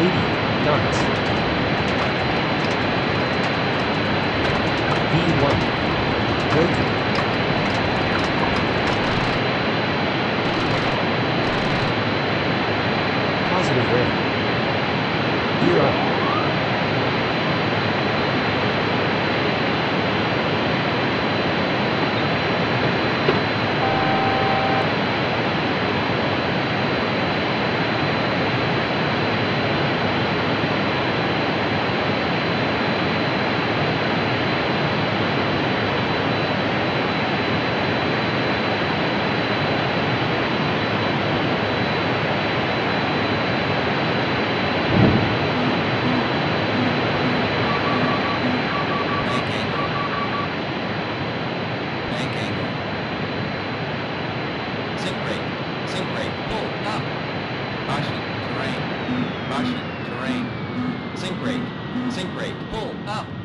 leaving. Guns. V1. Breaking. Positive rate. Gear up. bank angle. Sink rate, sink rate, pull up. Caution, terrain, caution, terrain. Sink rate, sink rate, pull up.